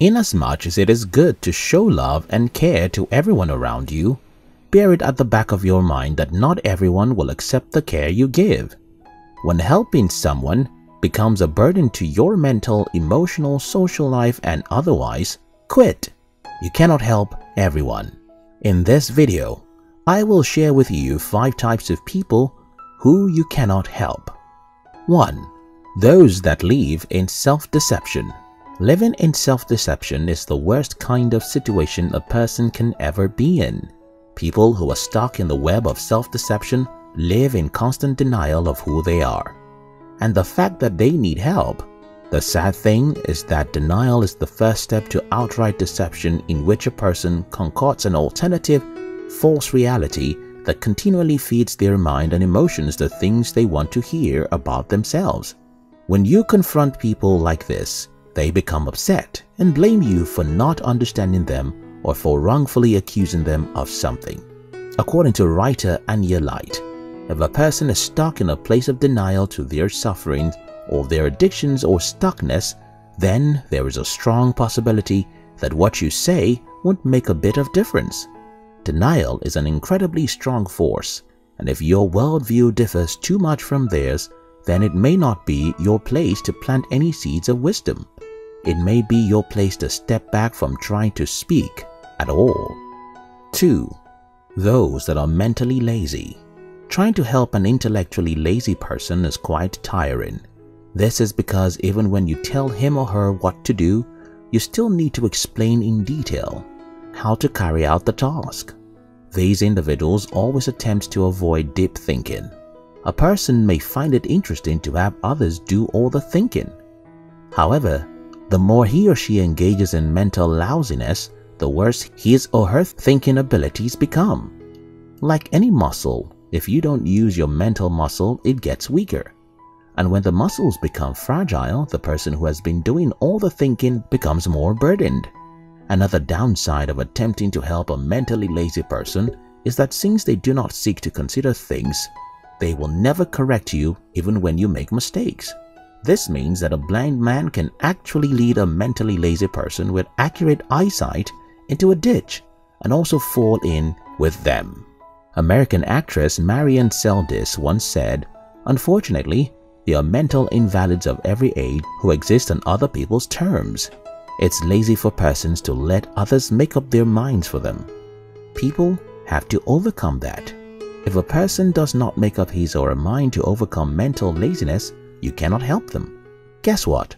Inasmuch as it is good to show love and care to everyone around you, bear it at the back of your mind that not everyone will accept the care you give. When helping someone becomes a burden to your mental, emotional, social life and otherwise, quit. You cannot help everyone. In this video, I will share with you 5 types of people who you cannot help. 1. Those that live in self-deception. Living in self-deception is the worst kind of situation a person can ever be in. People who are stuck in the web of self-deception live in constant denial of who they are. And the fact that they need help. The sad thing is that denial is the first step to outright deception in which a person concocts an alternative, false reality that continually feeds their mind and emotions the things they want to hear about themselves. When you confront people like this, they become upset and blame you for not understanding them or for wrongfully accusing them of something. According to writer Anya Light, if a person is stuck in a place of denial to their sufferings or their addictions or stuckness, then there is a strong possibility that what you say won't make a bit of difference. Denial is an incredibly strong force, and if your worldview differs too much from theirs, then it may not be your place to plant any seeds of wisdom. It may be your place to step back from trying to speak at all. 2. Those that are mentally lazy. Trying to help an intellectually lazy person is quite tiring. This is because even when you tell him or her what to do, you still need to explain in detail how to carry out the task. These individuals always attempt to avoid deep thinking. A person may find it interesting to have others do all the thinking. However, the more he or she engages in mental lousiness, the worse his or her thinking abilities become. Like any muscle, if you don't use your mental muscle, it gets weaker. And when the muscles become fragile, the person who has been doing all the thinking becomes more burdened. Another downside of attempting to help a mentally lazy person is that since they do not seek to consider things, they will never correct you even when you make mistakes. This means that a blind man can actually lead a mentally lazy person with accurate eyesight into a ditch and also fall in with them. American actress Marian Seldes once said, Unfortunately, there are mental invalids of every age who exist on other people's terms. It's lazy for persons to let others make up their minds for them. People have to overcome that. If a person does not make up his or her mind to overcome mental laziness, you cannot help them. Guess what?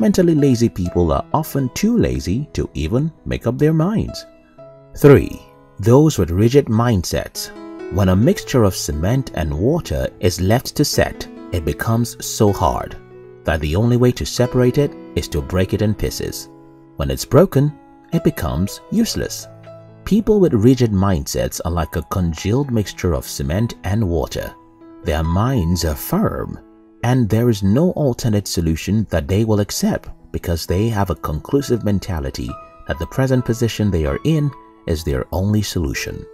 Mentally lazy people are often too lazy to even make up their minds. 3. Those with rigid mindsets. When a mixture of cement and water is left to set, it becomes so hard that the only way to separate it is to break it in pieces. When it's broken, it becomes useless. People with rigid mindsets are like a congealed mixture of cement and water. Their minds are firm, and there is no alternate solution that they will accept because they have a conclusive mentality that the present position they are in is their only solution.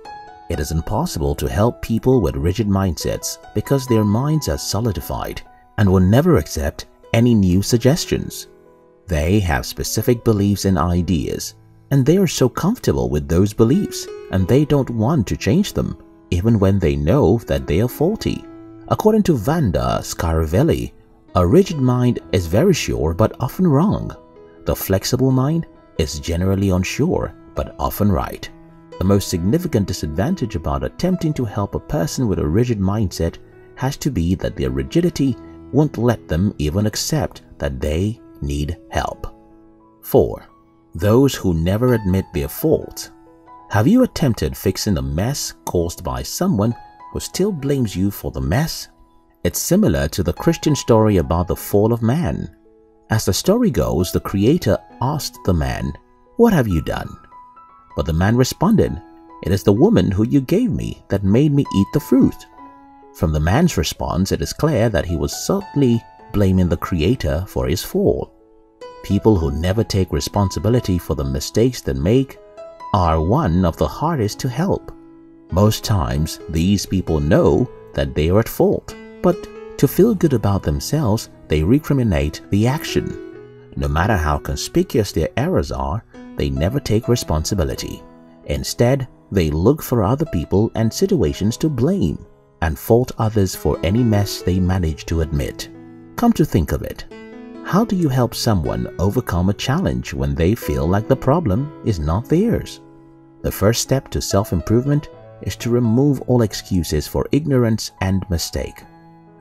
It is impossible to help people with rigid mindsets because their minds are solidified and will never accept any new suggestions. They have specific beliefs and ideas, and they are so comfortable with those beliefs and they don't want to change them, even when they know that they are faulty. According to Vanda Scaravelli, a rigid mind is very sure but often wrong. The flexible mind is generally unsure but often right. The most significant disadvantage about attempting to help a person with a rigid mindset has to be that their rigidity won't let them even accept that they need help. 4. Those who never admit their fault. Have you attempted fixing the mess caused by someone who still blames you for the mess? It's similar to the Christian story about the fall of man. As the story goes, the Creator asked the man, What have you done? But the man responded, It is the woman who you gave me that made me eat the fruit. From the man's response, it is clear that he was certainly blaming the Creator for his fall. People who never take responsibility for the mistakes they make are one of the hardest to help. Most times, these people know that they are at fault, but to feel good about themselves, they recriminate the action. No matter how conspicuous their errors are, they never take responsibility. Instead, they look for other people and situations to blame and fault others for any mess they manage to admit. Come to think of it, how do you help someone overcome a challenge when they feel like the problem is not theirs? The first step to self-improvement is to remove all excuses for ignorance and mistake.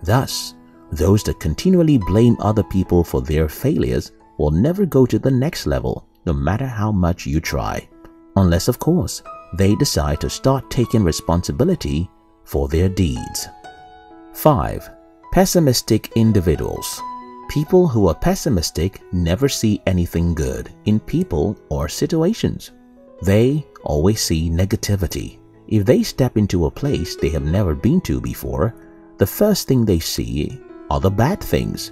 Thus, those that continually blame other people for their failures will never go to the next level no matter how much you try. Unless, of course, they decide to start taking responsibility for their deeds. 5. Pessimistic individuals. People who are pessimistic never see anything good in people or situations. They always see negativity. If they step into a place they have never been to before, the first thing they see are the bad things.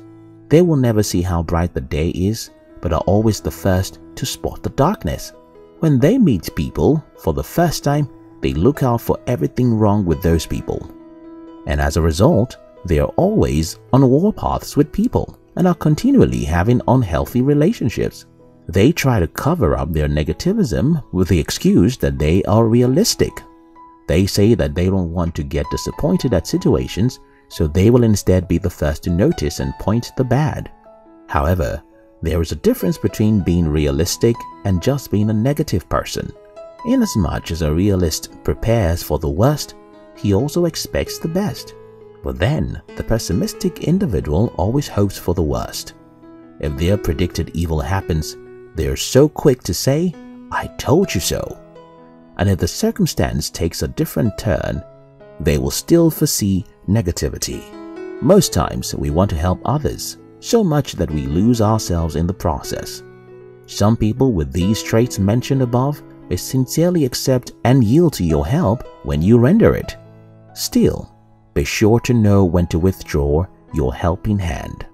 They will never see how bright the day is, but are always the first to spot the darkness. When they meet people for the first time, they look out for everything wrong with those people. And as a result, they are always on warpaths with people and are continually having unhealthy relationships. They try to cover up their negativism with the excuse that they are realistic. They say that they don't want to get disappointed at situations, so they will instead be the first to notice and point the bad. However, there is a difference between being realistic and just being a negative person. Inasmuch as a realist prepares for the worst, he also expects the best. But then, the pessimistic individual always hopes for the worst. If their predicted evil happens, they are so quick to say, I told you so. And if the circumstance takes a different turn, they will still foresee negativity. Most times, we want to help others, so much that we lose ourselves in the process. Some people with these traits mentioned above may sincerely accept and yield to your help when you render it. Still, be sure to know when to withdraw your helping hand.